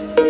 Podcast.